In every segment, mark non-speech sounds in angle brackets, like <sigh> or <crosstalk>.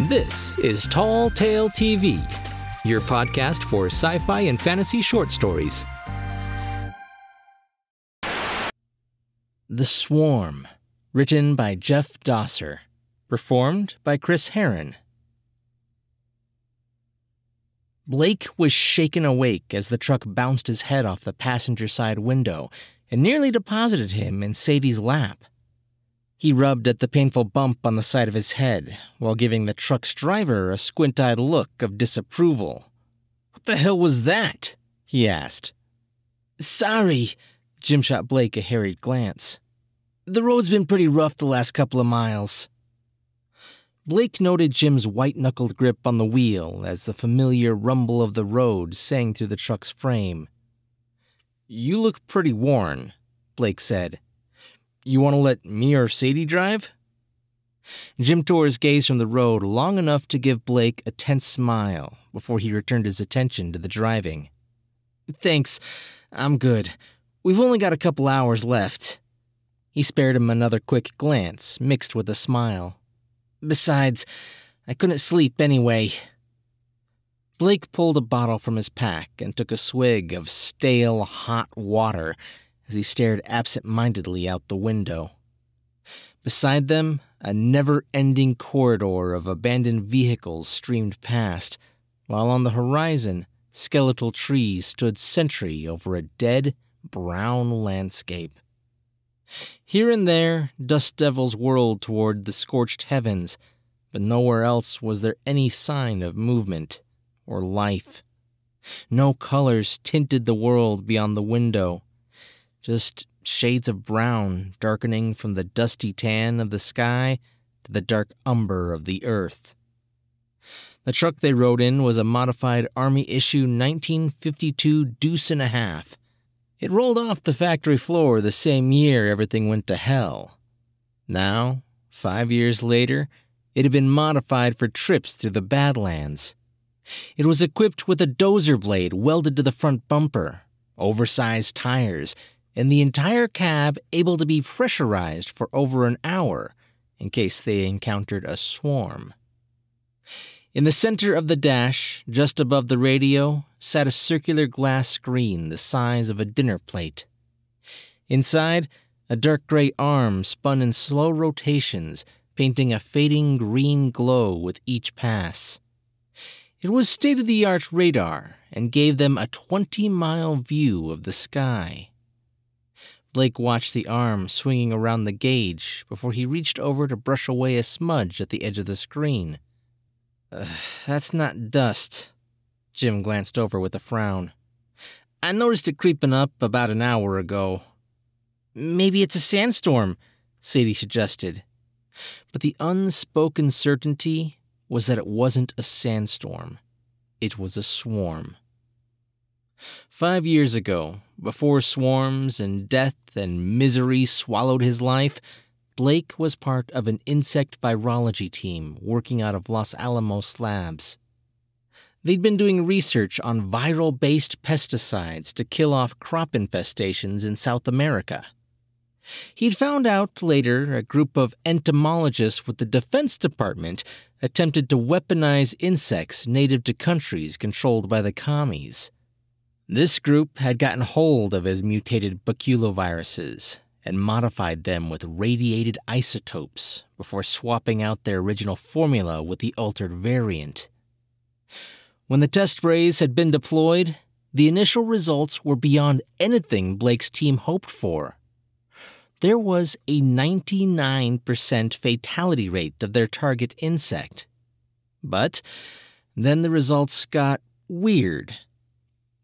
This is Tall Tale TV, your podcast for sci fi and fantasy short stories. The Swarm, written by Jeff Dosser, performed by Chris Herron. Blake was shaken awake as the truck bounced his head off the passenger side window and nearly deposited him in Sadie's lap. He rubbed at the painful bump on the side of his head while giving the truck's driver a squint eyed look of disapproval. What the hell was that? he asked. Sorry, Jim shot Blake a harried glance. The road's been pretty rough the last couple of miles. Blake noted Jim's white knuckled grip on the wheel as the familiar rumble of the road sang through the truck's frame. You look pretty worn, Blake said. You want to let me or Sadie drive? Jim tore his gaze from the road long enough to give Blake a tense smile before he returned his attention to the driving. Thanks, I'm good. We've only got a couple hours left. He spared him another quick glance, mixed with a smile. Besides, I couldn't sleep anyway. Blake pulled a bottle from his pack and took a swig of stale, hot water as he stared absent mindedly out the window. Beside them, a never ending corridor of abandoned vehicles streamed past, while on the horizon, skeletal trees stood sentry over a dead, brown landscape. Here and there, dust devils whirled toward the scorched heavens, but nowhere else was there any sign of movement or life. No colors tinted the world beyond the window, just shades of brown darkening from the dusty tan of the sky to the dark umber of the earth. The truck they rode in was a modified Army issue 1952 deuce and a half. It rolled off the factory floor the same year everything went to hell. Now, five years later, it had been modified for trips through the Badlands. It was equipped with a dozer blade welded to the front bumper, oversized tires, and the entire cab able to be pressurized for over an hour in case they encountered a swarm. In the center of the dash, just above the radio, sat a circular glass screen the size of a dinner plate. Inside, a dark gray arm spun in slow rotations, painting a fading green glow with each pass. It was state of the art radar and gave them a 20 mile view of the sky. Blake watched the arm swinging around the gauge before he reached over to brush away a smudge at the edge of the screen. that's not dust. Jim glanced over with a frown. I noticed it creeping up about an hour ago. Maybe it's a sandstorm, Sadie suggested. But the unspoken certainty was that it wasn't a sandstorm. It was a swarm. Five years ago, before swarms and death and misery swallowed his life, Blake was part of an insect virology team working out of Los Alamos labs. They'd been doing research on viral based pesticides to kill off crop infestations in South America. He'd found out later a group of entomologists with the Defense Department attempted to weaponize insects native to countries controlled by the commies. This group had gotten hold of his mutated baculoviruses and modified them with radiated isotopes before swapping out their original formula with the altered variant. When the test rays had been deployed, the initial results were beyond anything Blake's team hoped for. There was a 99% fatality rate of their target insect. But then the results got weird.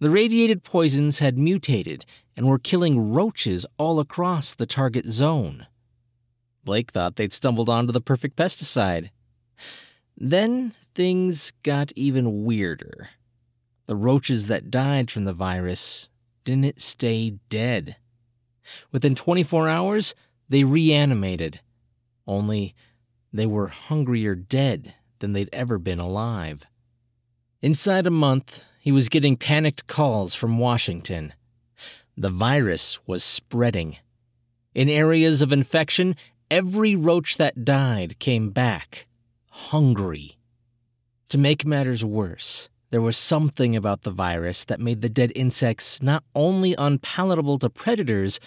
The radiated poisons had mutated and were killing roaches all across the target zone. Blake thought they'd stumbled onto the perfect pesticide. Then things got even weirder. The roaches that died from the virus didn't stay dead. Within 24 hours, they reanimated. Only they were hungrier dead than they'd ever been alive. Inside a month, he was getting panicked calls from Washington. The virus was spreading. In areas of infection, every roach that died came back, hungry To make matters worse, there was something about the virus that made the dead insects not only unpalatable to predators,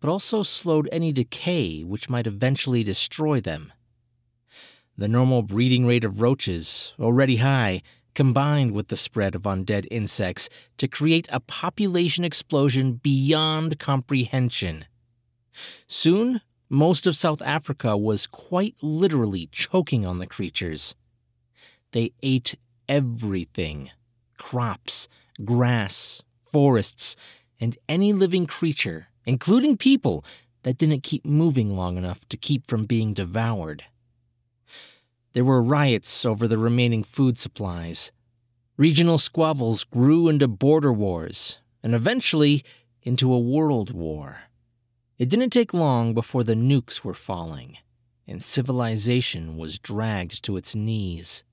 but also slowed any decay which might eventually destroy them. The normal breeding rate of roaches, already high, combined with the spread of undead insects to create a population explosion beyond comprehension. Soon, most of South Africa was quite literally choking on the creatures. They ate everything crops, grass, forests, and any living creature including people that didn't keep moving long enough to keep from being devoured. There were riots over the remaining food supplies. Regional squabbles grew into border wars, and eventually into a world war. It didn't take long before the nukes were falling, and civilization was dragged to its knees.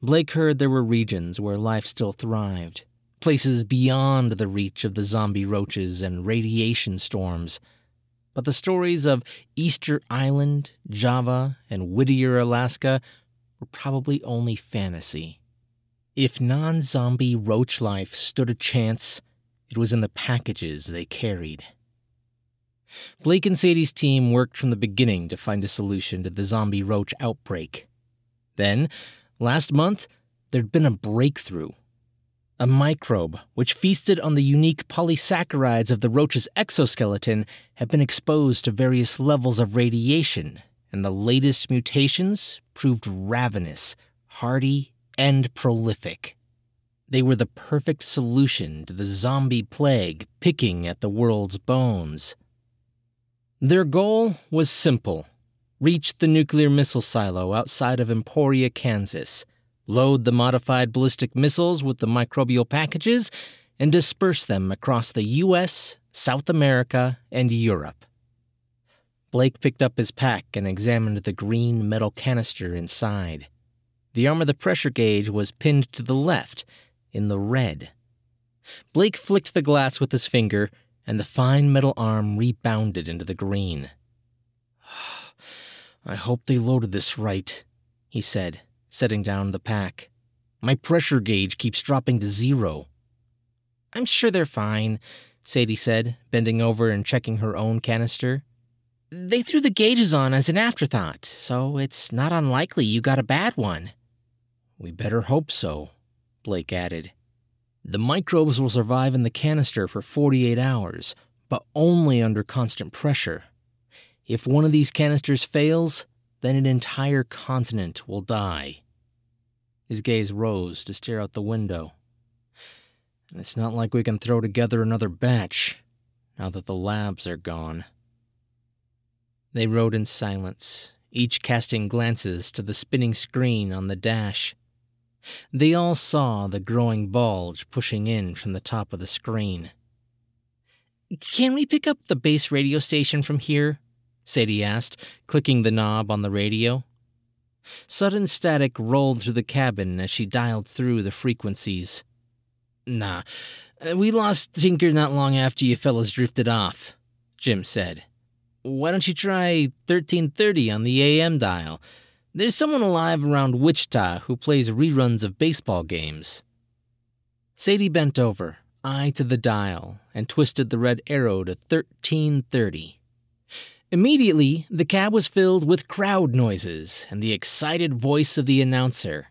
Blake heard there were regions where life still thrived, places beyond the reach of the zombie roaches and radiation storms. But the stories of Easter Island, Java, and Whittier, Alaska were probably only fantasy. If non zombie roach life stood a chance, it was in the packages they carried. Blake and Sadie's team worked from the beginning to find a solution to the zombie roach outbreak. Then, last month, there'd been a breakthrough a microbe which feasted on the unique polysaccharides of the roach's exoskeleton had been exposed to various levels of radiation, and the latest mutations proved ravenous, hardy, and prolific. They were the perfect solution to the zombie plague picking at the world's bones. Their goal was simple reach the nuclear missile silo outside of Emporia, Kansas load the modified ballistic missiles with the microbial packages, and disperse them across the U.S., South America, and Europe. Blake picked up his pack and examined the green metal canister inside. The arm of the pressure gauge was pinned to the left, in the red. Blake flicked the glass with his finger, and the fine metal arm rebounded into the green. <sighs> I hope they loaded this right, he said setting down the pack. My pressure gauge keeps dropping to zero. I'm sure they're fine, Sadie said, bending over and checking her own canister. They threw the gauges on as an afterthought, so it's not unlikely you got a bad one. We better hope so, Blake added. The microbes will survive in the canister for 48 hours, but only under constant pressure. If one of these canisters fails, then an entire continent will die. His gaze rose to stare out the window. And it's not like we can throw together another batch, now that the labs are gone. They rode in silence, each casting glances to the spinning screen on the dash. They all saw the growing bulge pushing in from the top of the screen. Can we pick up the base radio station from here? Sadie asked, clicking the knob on the radio. Sudden static rolled through the cabin as she dialed through the frequencies. Nah, uh, we lost Tinker not long after you fellas drifted off, Jim said. Why don't you try 1330 on the AM dial? There's someone alive around Wichita who plays reruns of baseball games. Sadie bent over, eye to the dial, and twisted the red arrow to 1330. Immediately, the cab was filled with crowd noises and the excited voice of the announcer.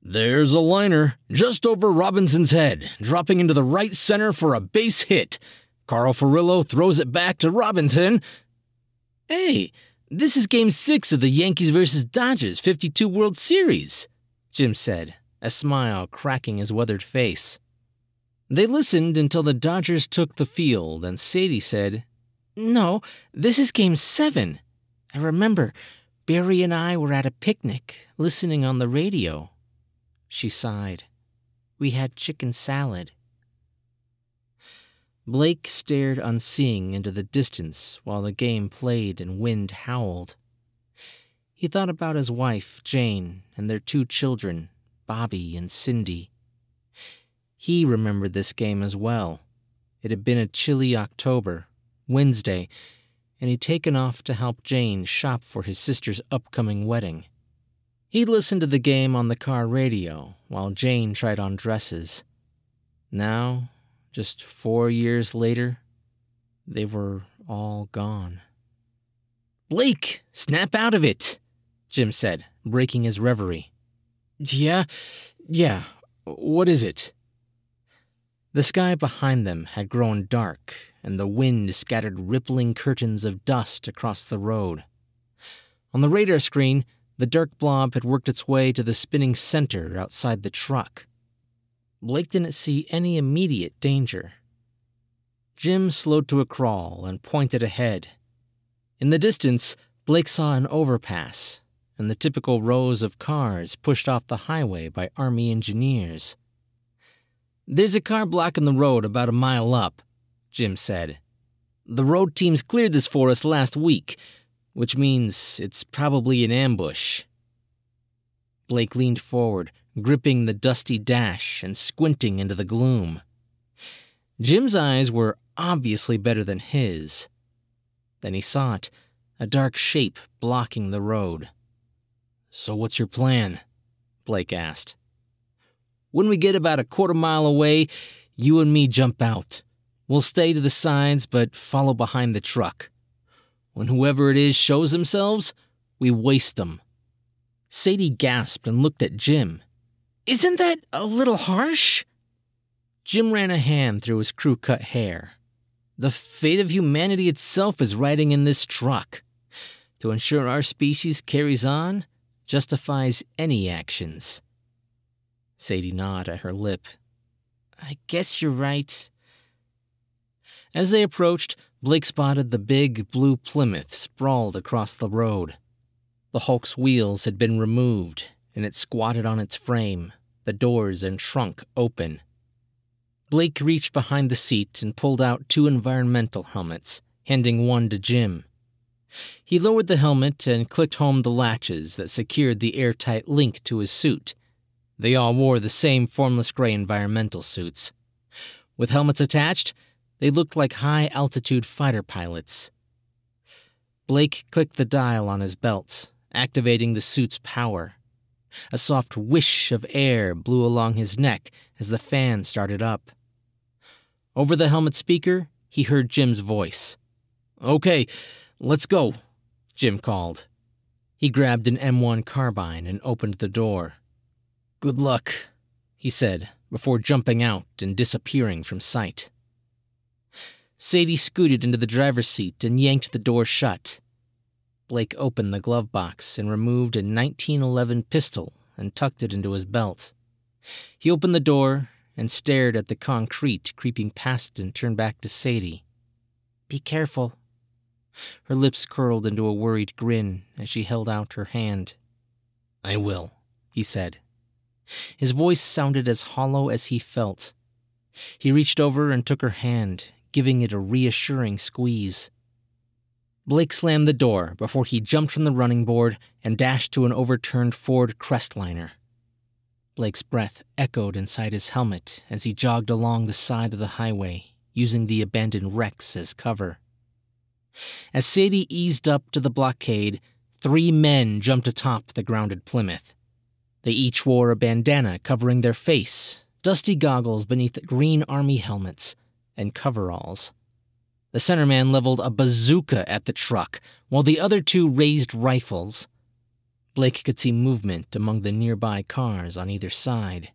There's a liner just over Robinson's head, dropping into the right center for a base hit. Carl Furillo throws it back to Robinson. Hey, this is game six of the Yankees vs. Dodgers 52 World Series, Jim said, a smile cracking his weathered face. They listened until the Dodgers took the field, and Sadie said, no, this is game seven. I remember Barry and I were at a picnic, listening on the radio. She sighed. We had chicken salad. Blake stared unseeing into the distance while the game played and wind howled. He thought about his wife, Jane, and their two children, Bobby and Cindy. He remembered this game as well. It had been a chilly October, Wednesday, and he'd taken off to help Jane shop for his sister's upcoming wedding. He'd listened to the game on the car radio while Jane tried on dresses. Now, just four years later, they were all gone. Blake, snap out of it, Jim said, breaking his reverie. Yeah, yeah, what is it? The sky behind them had grown dark, and the wind scattered rippling curtains of dust across the road. On the radar screen, the dark blob had worked its way to the spinning center outside the truck. Blake didn't see any immediate danger. Jim slowed to a crawl and pointed ahead. In the distance, Blake saw an overpass and the typical rows of cars pushed off the highway by Army engineers. There's a car blocking the road about a mile up, Jim said. The road teams cleared this for us last week, which means it's probably an ambush. Blake leaned forward, gripping the dusty dash and squinting into the gloom. Jim's eyes were obviously better than his. Then he saw it, a dark shape blocking the road. So, what's your plan? Blake asked. When we get about a quarter mile away, you and me jump out. We'll stay to the sides but follow behind the truck. When whoever it is shows themselves, we waste them. Sadie gasped and looked at Jim. Isn't that a little harsh? Jim ran a hand through his crew cut hair. The fate of humanity itself is riding in this truck. To ensure our species carries on, justifies any actions. Sadie gnawed at her lip. I guess you're right. As they approached, Blake spotted the big blue Plymouth sprawled across the road. The Hulk's wheels had been removed, and it squatted on its frame, the doors and trunk open. Blake reached behind the seat and pulled out two environmental helmets, handing one to Jim. He lowered the helmet and clicked home the latches that secured the airtight link to his suit. They all wore the same formless gray environmental suits. With helmets attached, they looked like high altitude fighter pilots. Blake clicked the dial on his belt, activating the suit's power. A soft whish of air blew along his neck as the fan started up. Over the helmet speaker, he heard Jim's voice. Okay, Let's go, Jim called. He grabbed an M1 carbine and opened the door. Good luck, he said, before jumping out and disappearing from sight. Sadie scooted into the driver's seat and yanked the door shut. Blake opened the glove box and removed a 1911 pistol and tucked it into his belt. He opened the door and stared at the concrete creeping past and turned back to Sadie. Be careful, her lips curled into a worried grin as she held out her hand. I will, he said. His voice sounded as hollow as he felt. He reached over and took her hand, giving it a reassuring squeeze. Blake slammed the door before he jumped from the running board and dashed to an overturned Ford Crestliner. Blake's breath echoed inside his helmet as he jogged along the side of the highway, using the abandoned wrecks as cover. As Sadie eased up to the blockade, three men jumped atop the grounded Plymouth. They each wore a bandana covering their face, dusty goggles beneath green army helmets, and coveralls. The center man leveled a bazooka at the truck, while the other two raised rifles. Blake could see movement among the nearby cars on either side.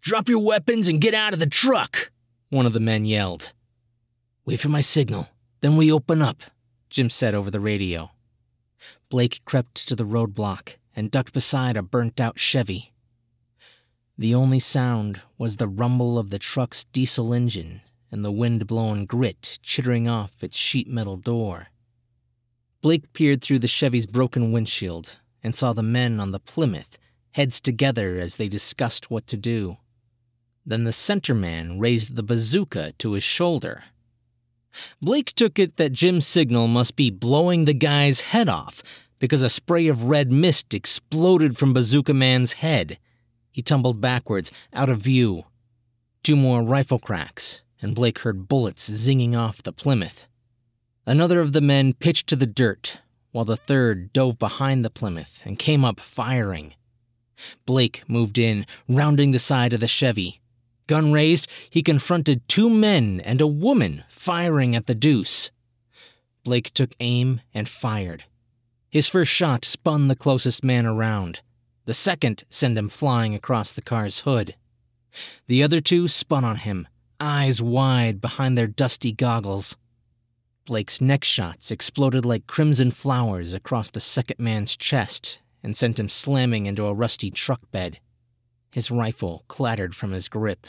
Drop your weapons and get out of the truck, one of the men yelled. Wait for my signal, then we open up, Jim said over the radio. Blake crept to the roadblock and ducked beside a burnt out Chevy. The only sound was the rumble of the truck's diesel engine and the wind blown grit chittering off its sheet metal door. Blake peered through the Chevy's broken windshield and saw the men on the Plymouth, heads together as they discussed what to do. Then the center man raised the bazooka to his shoulder Blake took it that Jim's signal must be blowing the guy's head off because a spray of red mist exploded from Bazooka Man's head. He tumbled backwards, out of view. Two more rifle cracks, and Blake heard bullets zinging off the Plymouth. Another of the men pitched to the dirt, while the third dove behind the Plymouth and came up firing. Blake moved in, rounding the side of the Chevy. Gun raised, he confronted two men and a woman firing at the deuce. Blake took aim and fired. His first shot spun the closest man around. The second sent him flying across the car's hood. The other two spun on him, eyes wide behind their dusty goggles. Blake's next shots exploded like crimson flowers across the second man's chest and sent him slamming into a rusty truck bed. His rifle clattered from his grip.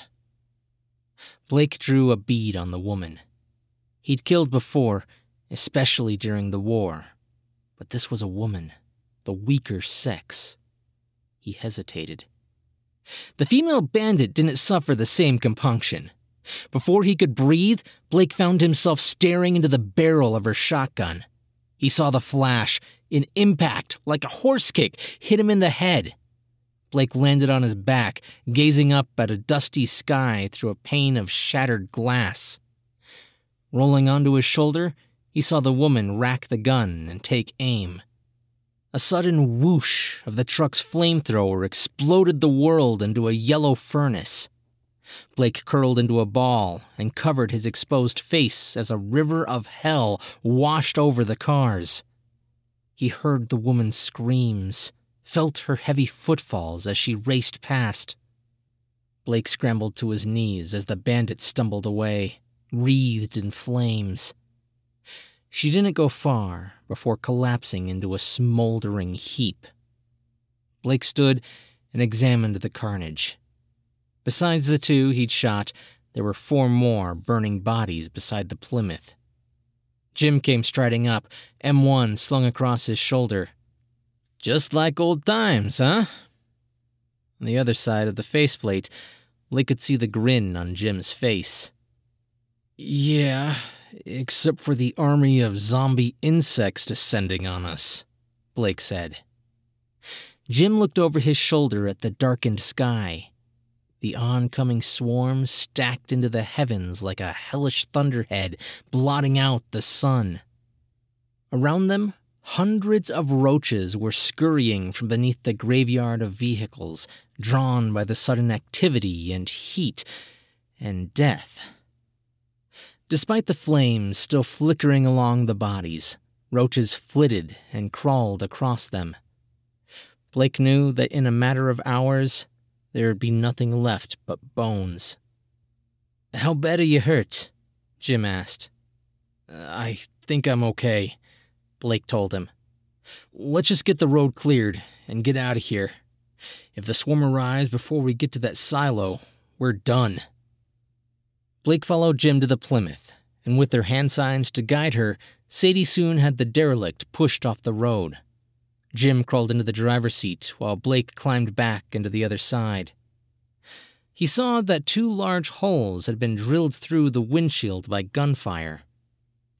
Blake drew a bead on the woman. He'd killed before, especially during the war, but this was a woman, the weaker sex. He hesitated. The female bandit didn't suffer the same compunction. Before he could breathe, Blake found himself staring into the barrel of her shotgun. He saw the flash, an impact, like a horse kick, hit him in the head. Blake landed on his back, gazing up at a dusty sky through a pane of shattered glass. Rolling onto his shoulder, he saw the woman rack the gun and take aim. A sudden whoosh of the truck's flamethrower exploded the world into a yellow furnace. Blake curled into a ball and covered his exposed face as a river of hell washed over the cars. He heard the woman's screams, felt her heavy footfalls as she raced past. Blake scrambled to his knees as the bandit stumbled away, wreathed in flames. She didn't go far before collapsing into a smoldering heap. Blake stood and examined the carnage. Besides the two he'd shot, there were four more burning bodies beside the Plymouth. Jim came striding up, M1 slung across his shoulder. Just like old times, huh? On the other side of the faceplate, Lee could see the grin on Jim's face. Yeah, except for the army of zombie insects descending on us, Blake said. Jim looked over his shoulder at the darkened sky the oncoming swarm stacked into the heavens like a hellish thunderhead, blotting out the sun. Around them, hundreds of roaches were scurrying from beneath the graveyard of vehicles, drawn by the sudden activity and heat and death. Despite the flames still flickering along the bodies, roaches flitted and crawled across them. Blake knew that in a matter of hours, there would be nothing left but bones. How bad are you hurt? Jim asked. Uh, I think I'm okay, Blake told him. Let's just get the road cleared and get out of here. If the swarm arrives before we get to that silo, we're done. Blake followed Jim to the Plymouth, and with their hand signs to guide her, Sadie soon had the derelict pushed off the road. Jim crawled into the driver's seat while Blake climbed back into the other side. He saw that two large holes had been drilled through the windshield by gunfire.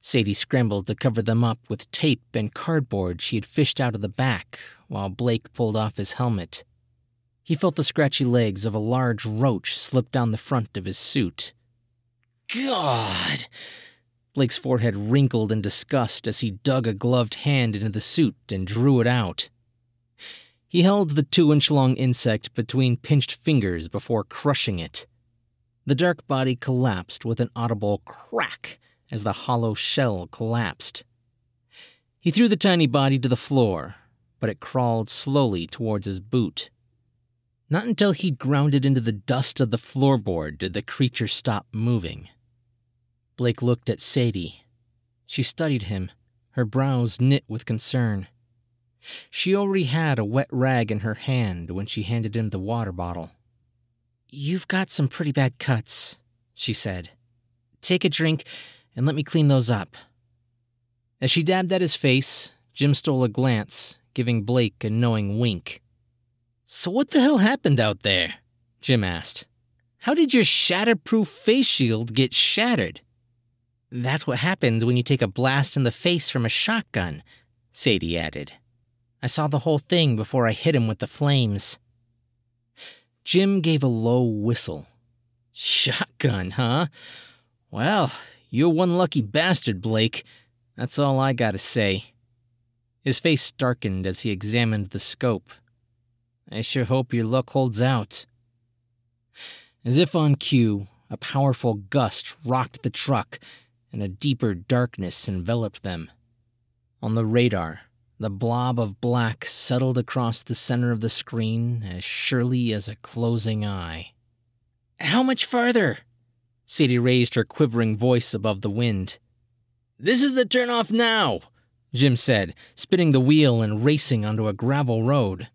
Sadie scrambled to cover them up with tape and cardboard she had fished out of the back while Blake pulled off his helmet. He felt the scratchy legs of a large roach slip down the front of his suit. God! Blake's forehead wrinkled in disgust as he dug a gloved hand into the suit and drew it out. He held the two inch long insect between pinched fingers before crushing it. The dark body collapsed with an audible crack as the hollow shell collapsed. He threw the tiny body to the floor, but it crawled slowly towards his boot. Not until he'd ground it into the dust of the floorboard did the creature stop moving. Blake looked at Sadie. She studied him, her brows knit with concern. She already had a wet rag in her hand when she handed him the water bottle. You've got some pretty bad cuts, she said. Take a drink and let me clean those up. As she dabbed at his face, Jim stole a glance, giving Blake a knowing wink. So, what the hell happened out there? Jim asked. How did your shatterproof face shield get shattered? That's what happens when you take a blast in the face from a shotgun, Sadie added. I saw the whole thing before I hit him with the flames. Jim gave a low whistle. <laughs> Shotgun, huh? Well, you're one lucky bastard, Blake. That's all I gotta say. His face darkened as he examined the scope. I sure hope your luck holds out. As if on cue, a powerful gust rocked the truck, and a deeper darkness enveloped them. On the radar, the blob of black settled across the center of the screen as surely as a closing eye. How much farther? Sadie raised her quivering voice above the wind. This is the turnoff now, Jim said, spinning the wheel and racing onto a gravel road.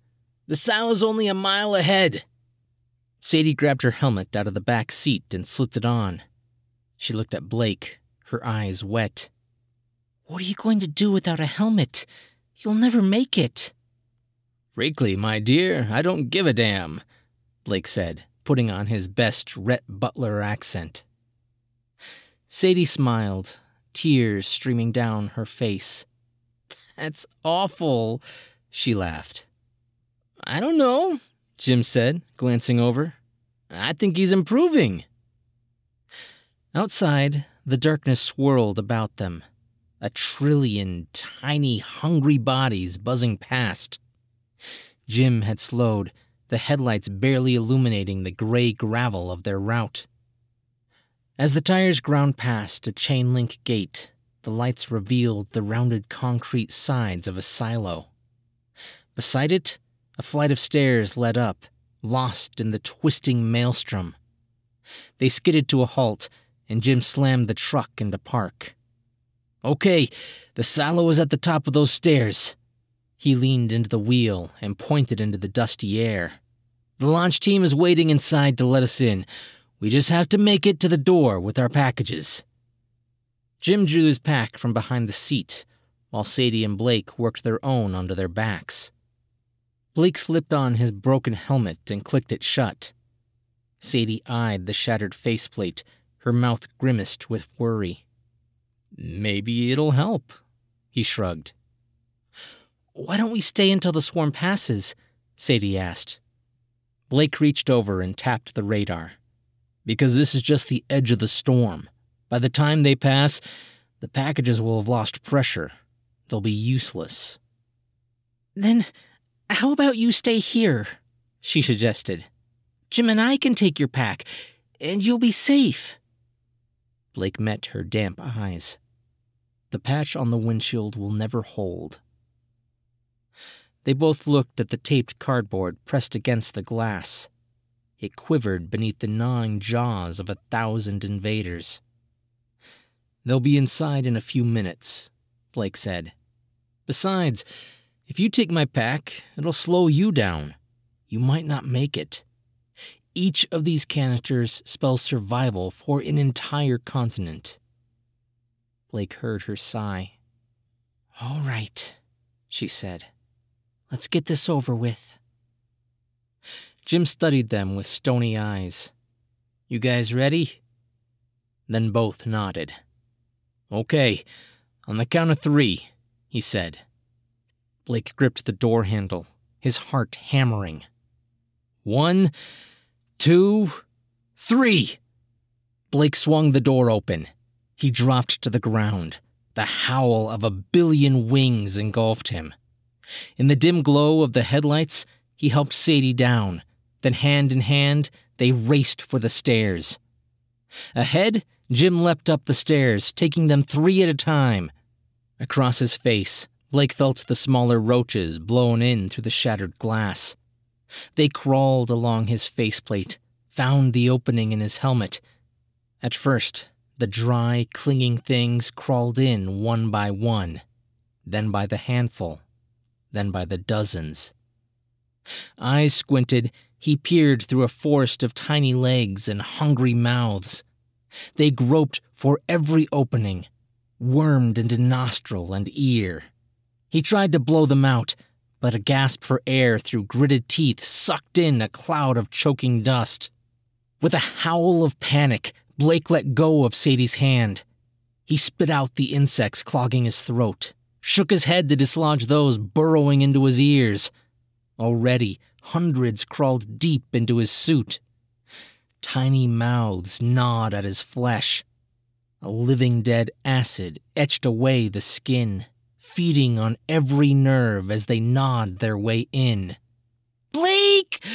The silo's only a mile ahead. Sadie grabbed her helmet out of the back seat and slipped it on. She looked at Blake, her eyes wet. What are you going to do without a helmet? You'll never make it. Frankly, my dear, I don't give a damn, Blake said, putting on his best Rhett Butler accent. Sadie smiled, tears streaming down her face. That's awful, she laughed. I don't know, Jim said, glancing over. I think he's improving. Outside, the darkness swirled about them. A trillion tiny, hungry bodies buzzing past. Jim had slowed, the headlights barely illuminating the gray gravel of their route. As the tires ground past a chain link gate, the lights revealed the rounded concrete sides of a silo. Beside it, a flight of stairs led up, lost in the twisting maelstrom. They skidded to a halt, and Jim slammed the truck into park. Okay, the silo is at the top of those stairs. He leaned into the wheel and pointed into the dusty air. The launch team is waiting inside to let us in. We just have to make it to the door with our packages. Jim drew his pack from behind the seat, while Sadie and Blake worked their own onto their backs. Blake slipped on his broken helmet and clicked it shut. Sadie eyed the shattered faceplate, her mouth grimaced with worry. Maybe it'll help, he shrugged. Why don't we stay until the swarm passes? Sadie asked. Blake reached over and tapped the radar. Because this is just the edge of the storm. By the time they pass, the packages will have lost pressure. They'll be useless. Then how about you stay here? She suggested. Jim and I can take your pack, and you'll be safe. Blake met her damp eyes. The patch on the windshield will never hold. They both looked at the taped cardboard pressed against the glass. It quivered beneath the gnawing jaws of a thousand invaders. They'll be inside in a few minutes, Blake said. Besides, if you take my pack, it'll slow you down. You might not make it. Each of these canisters spells survival for an entire continent. Blake heard her sigh. All right, she said. Let's get this over with. Jim studied them with stony eyes. You guys ready? Then both nodded. Okay, on the count of three, he said. Blake gripped the door handle, his heart hammering. One, two, three. Blake swung the door open. He dropped to the ground. The howl of a billion wings engulfed him. In the dim glow of the headlights, he helped Sadie down. Then, hand in hand, they raced for the stairs. Ahead, Jim leapt up the stairs, taking them three at a time. Across his face, Blake felt the smaller roaches blown in through the shattered glass. They crawled along his faceplate, found the opening in his helmet. At first, the dry, clinging things crawled in one by one, then by the handful, then by the dozens. Eyes squinted, he peered through a forest of tiny legs and hungry mouths. They groped for every opening, wormed into nostril and ear. He tried to blow them out, but a gasp for air through gritted teeth sucked in a cloud of choking dust. With a howl of panic, Blake let go of Sadie's hand. He spit out the insects clogging his throat, shook his head to dislodge those burrowing into his ears. Already, hundreds crawled deep into his suit. Tiny mouths gnawed at his flesh. A living dead acid etched away the skin feeding on every nerve as they gnawed their way in. Blake!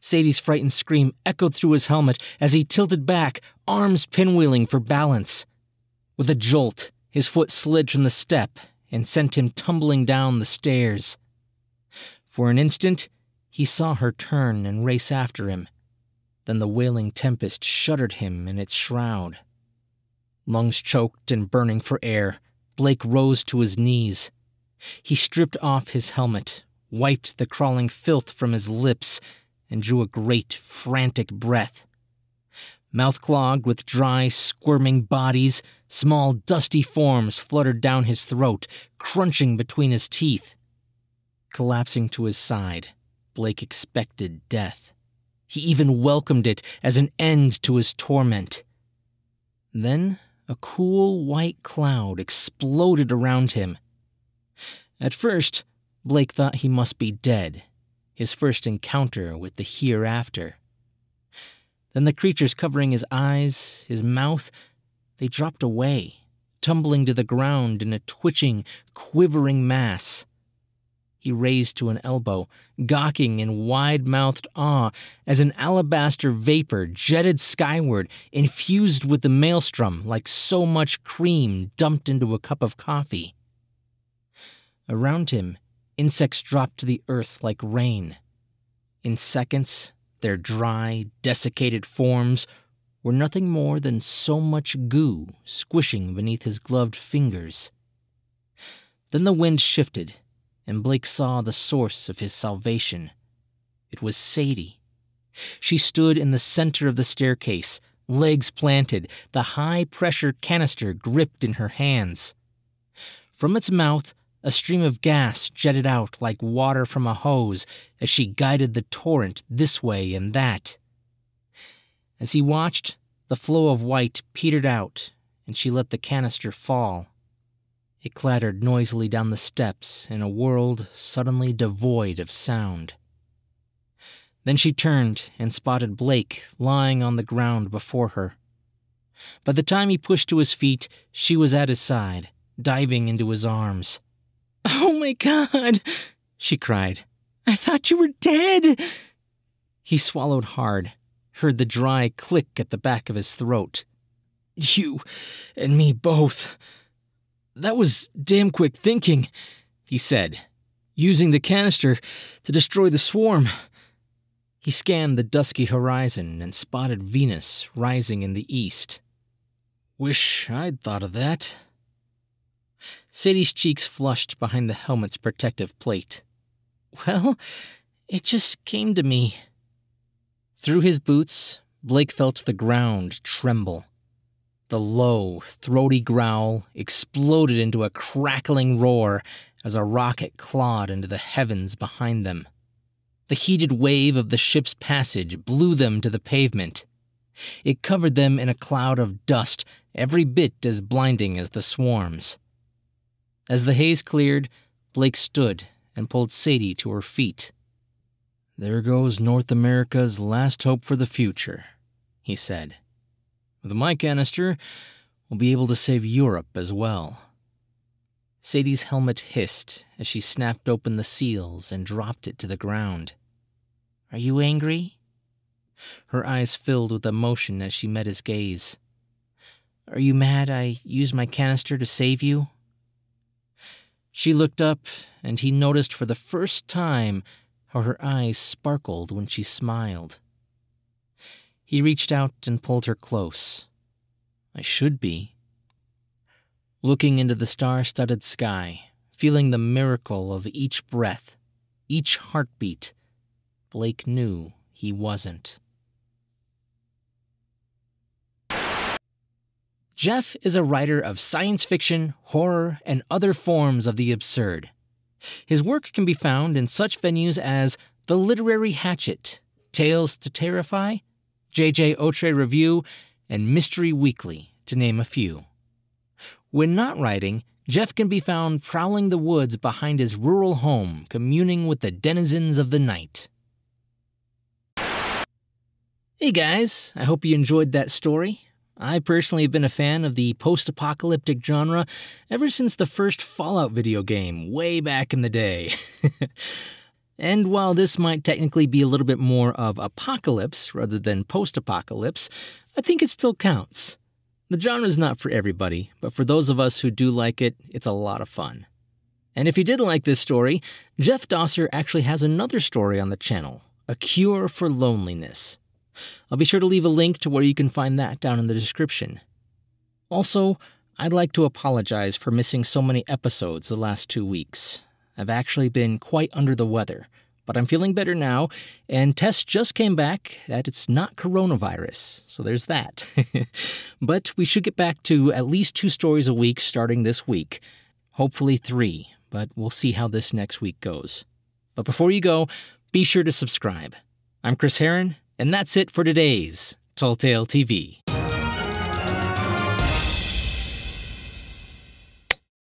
Sadie's frightened scream echoed through his helmet as he tilted back, arms pinwheeling for balance. With a jolt, his foot slid from the step and sent him tumbling down the stairs. For an instant, he saw her turn and race after him. Then the wailing tempest shuddered him in its shroud. Lungs choked and burning for air, Blake rose to his knees. He stripped off his helmet, wiped the crawling filth from his lips, and drew a great, frantic breath. Mouth clogged with dry, squirming bodies, small, dusty forms fluttered down his throat, crunching between his teeth. Collapsing to his side, Blake expected death. He even welcomed it as an end to his torment. Then a cool white cloud exploded around him. At first, Blake thought he must be dead, his first encounter with the hereafter. Then the creatures covering his eyes, his mouth, they dropped away, tumbling to the ground in a twitching, quivering mass. He raised to an elbow, gawking in wide mouthed awe as an alabaster vapor jetted skyward, infused with the maelstrom like so much cream dumped into a cup of coffee. Around him, insects dropped to the earth like rain. In seconds, their dry, desiccated forms were nothing more than so much goo squishing beneath his gloved fingers. Then the wind shifted and Blake saw the source of his salvation. It was Sadie. She stood in the center of the staircase, legs planted, the high pressure canister gripped in her hands. From its mouth, a stream of gas jetted out like water from a hose as she guided the torrent this way and that. As he watched, the flow of white petered out, and she let the canister fall. It clattered noisily down the steps in a world suddenly devoid of sound. Then she turned and spotted Blake lying on the ground before her. By the time he pushed to his feet, she was at his side, diving into his arms. <laughs> Oh my god, she cried. I thought you were dead. He swallowed hard, heard the dry click at the back of his throat. You and me both. That was damn quick thinking, he said, using the canister to destroy the swarm. He scanned the dusky horizon and spotted Venus rising in the east. Wish I'd thought of that. Sadie's cheeks flushed behind the helmet's protective plate. Well, it just came to me. Through his boots, Blake felt the ground tremble. The low, throaty growl exploded into a crackling roar as a rocket clawed into the heavens behind them. The heated wave of the ship's passage blew them to the pavement. It covered them in a cloud of dust, every bit as blinding as the swarms. As the haze cleared, Blake stood and pulled Sadie to her feet. There goes North America's last hope for the future, he said. With my canister, we'll be able to save Europe as well. Sadie's helmet hissed as she snapped open the seals and dropped it to the ground. Are you angry? Her eyes filled with emotion as she met his gaze. Are you mad I used my canister to save you? She looked up, and he noticed for the first time how her eyes sparkled when she smiled. He reached out and pulled her close. I should be. Looking into the star studded sky, feeling the miracle of each breath, each heartbeat, Blake knew he wasn't. Jeff is a writer of science fiction, horror, and other forms of the absurd. His work can be found in such venues as The Literary Hatchet, Tales to Terrify, JJ Outré Review, and Mystery Weekly, to name a few. When not writing, Jeff can be found prowling the woods behind his rural home, communing with the denizens of the night. Hey guys, I hope you enjoyed that story. I personally have been a fan of the post apocalyptic genre ever since the first Fallout video game, way back in the day. <laughs> and while this might technically be a little bit more of apocalypse rather than post apocalypse, I think it still counts. The genre is not for everybody, but for those of us who do like it, it's a lot of fun. And if you did like this story, Jeff Dosser actually has another story on the channel A Cure for Loneliness. I'll be sure to leave a link to where you can find that down in the description. Also, I'd like to apologize for missing so many episodes the last two weeks. I've actually been quite under the weather, but I'm feeling better now, and tests just came back that it's not coronavirus, so there's that. <laughs> but we should get back to at least two stories a week starting this week. Hopefully three, but we'll see how this next week goes. But before you go, be sure to subscribe. I'm Chris Herron, and that's it for today's Tall Tale TV.